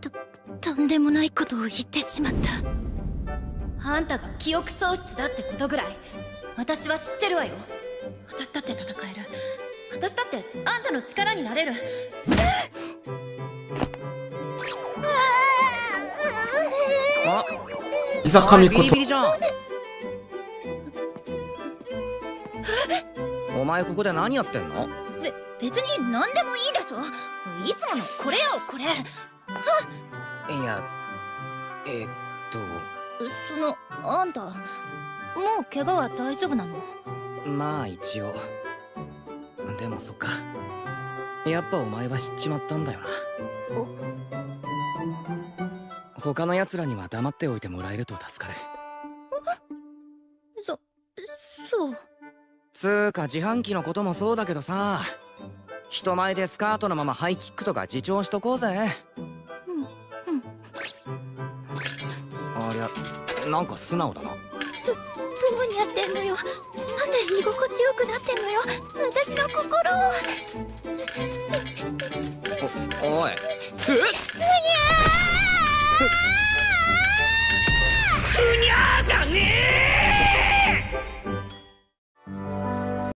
ととんでもないことを言ってしまった。あんたが記憶喪失だってことぐらい。私は知ってるわよ。私だって戦える。私だってあんたの力になれる。あいビリビ琴リじゃん。お前ここで何やってんの？べ別に何でもいいでしょ。いつものこれよこれ。いやえーっと。そのあんたもう怪我は大丈夫なの？まあ一応。でもそっか。やっぱお前は知っちまったんだよな。他の奴らには黙っておいてもらえると助かる。そそうつーか自販機のこともそうだけどさ人前でスカートのままハイキックとか自重しとこうぜ。うんうん。ありゃなんか素直だな。どうにやってんのよ。なんで居心地よくなってんのよ。私の心を。おおい。うにゃー